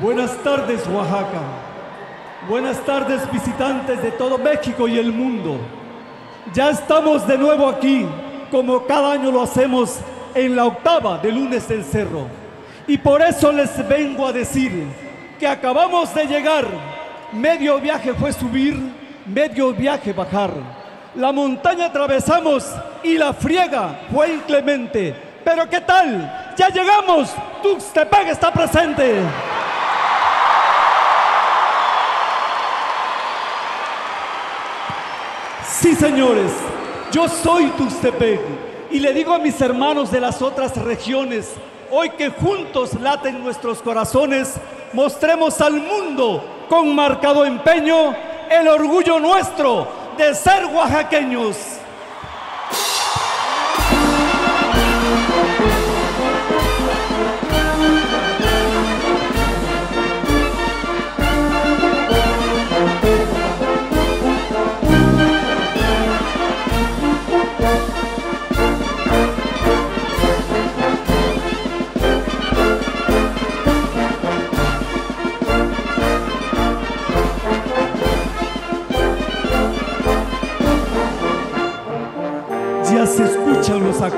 Buenas tardes, Oaxaca. Buenas tardes, visitantes de todo México y el mundo. Ya estamos de nuevo aquí, como cada año lo hacemos en la octava de lunes del cerro. Y por eso les vengo a decir que acabamos de llegar. Medio viaje fue subir, medio viaje bajar. La montaña atravesamos y la friega fue inclemente. Pero ¿qué tal? Ya llegamos. Tuxtepec está presente. Sí, señores, yo soy Tuxtepec y le digo a mis hermanos de las otras regiones, hoy que juntos laten nuestros corazones, mostremos al mundo con marcado empeño el orgullo nuestro de ser oaxaqueños.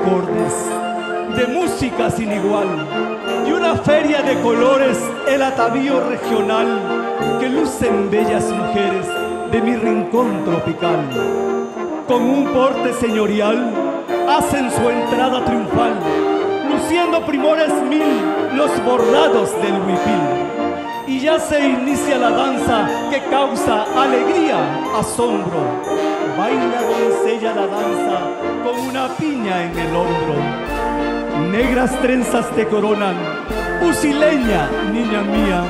Acordes de música sin igual y una feria de colores, el atavío regional que lucen bellas mujeres de mi rincón tropical. Con un porte señorial hacen su entrada triunfal, luciendo primores mil los bordados del huipil. Y ya se inicia la danza que causa alegría, asombro. Baila doncella la danza con una piña en el hombro. Negras trenzas te coronan, pusileña, niña mía.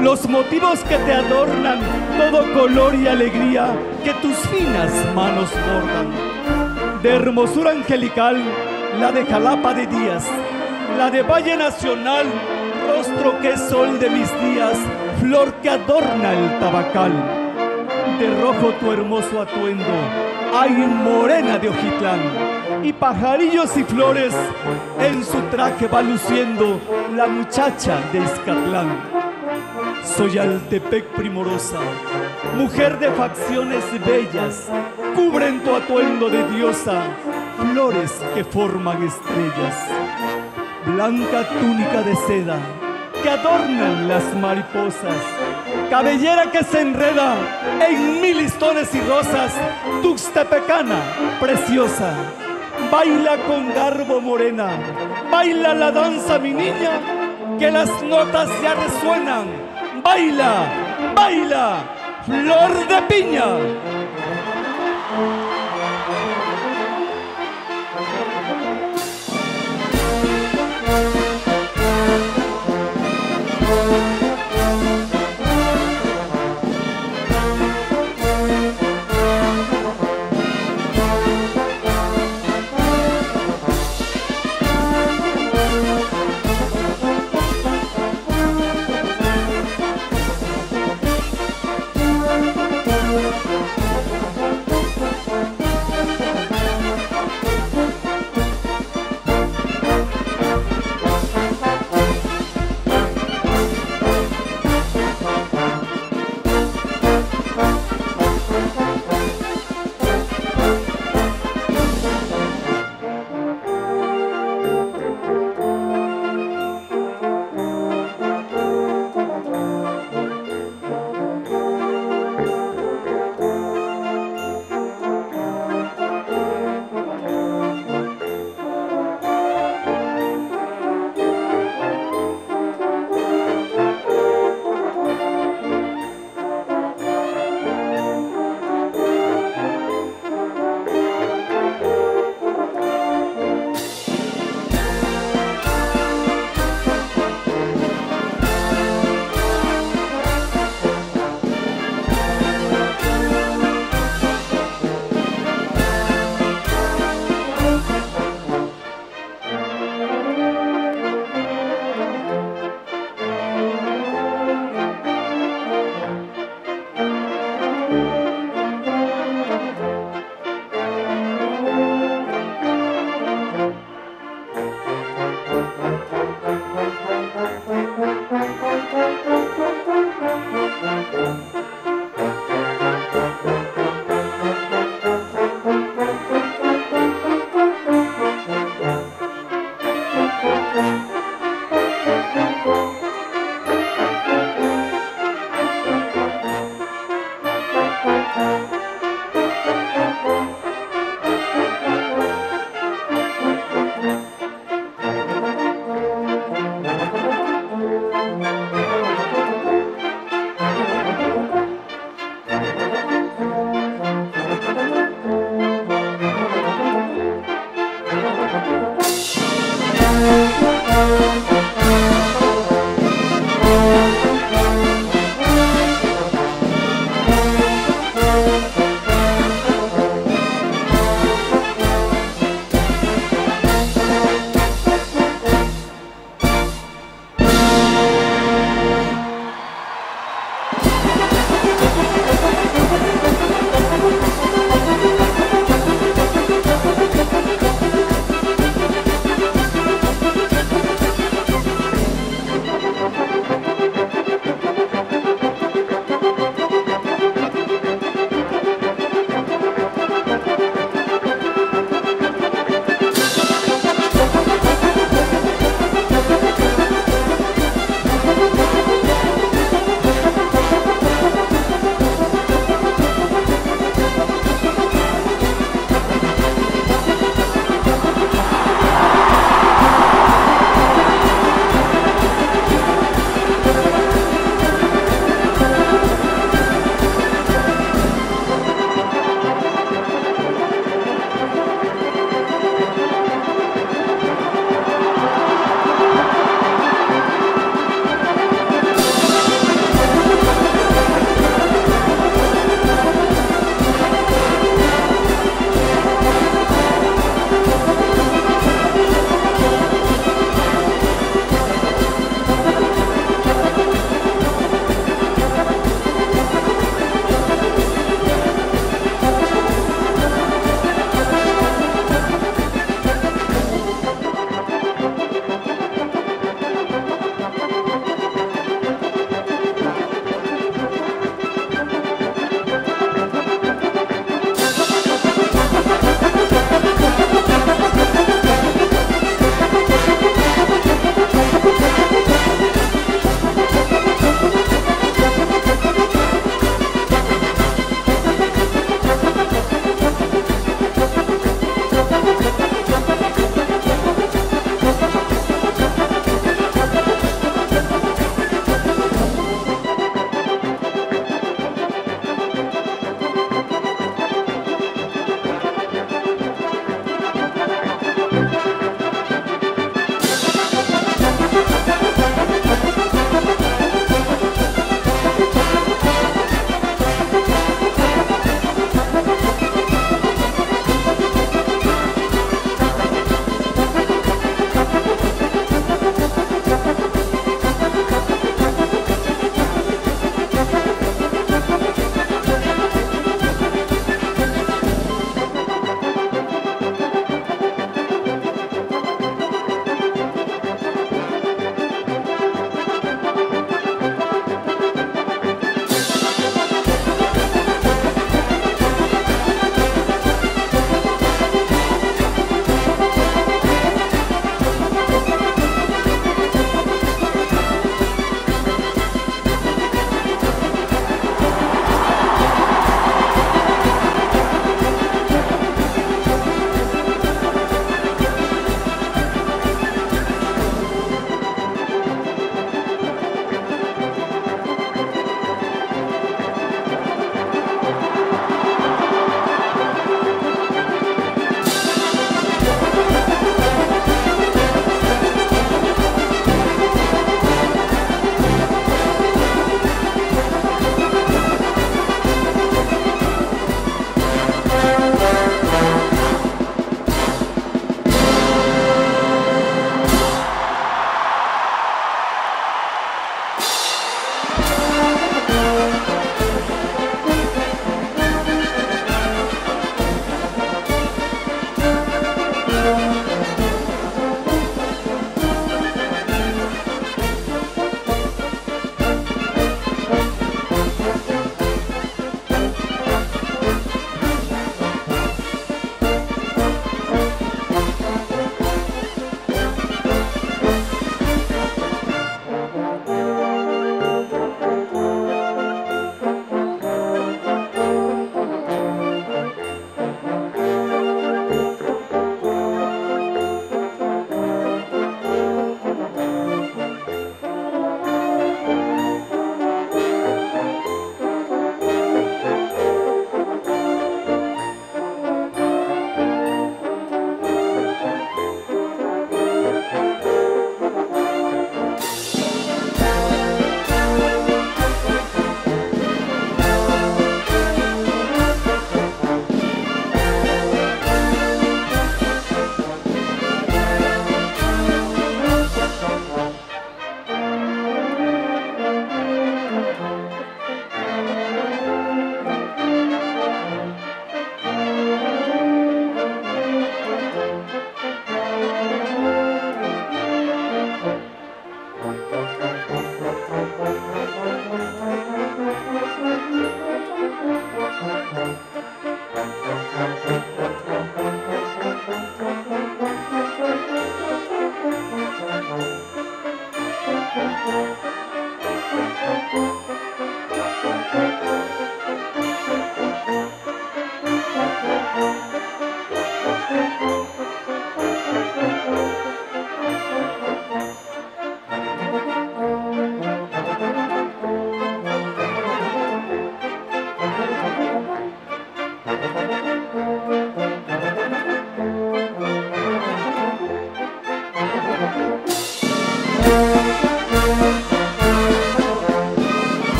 Los motivos que te adornan, todo color y alegría que tus finas manos bordan. De hermosura angelical, la de Jalapa de Díaz, la de Valle Nacional, rostro que es sol de mis días, flor que adorna el tabacal. De rojo tu hermoso atuendo, ay morena de Ojitlán, y pajarillos y flores en su traje va luciendo la muchacha de Izcatlán. Soy Altepec primorosa, mujer de facciones bellas, cubren tu atuendo de diosa, flores que forman estrellas blanca túnica de seda que adornan las mariposas, cabellera que se enreda en mil listones y rosas, tuxtepecana preciosa, baila con garbo morena, baila la danza mi niña, que las notas ya resuenan, baila, baila, flor de piña.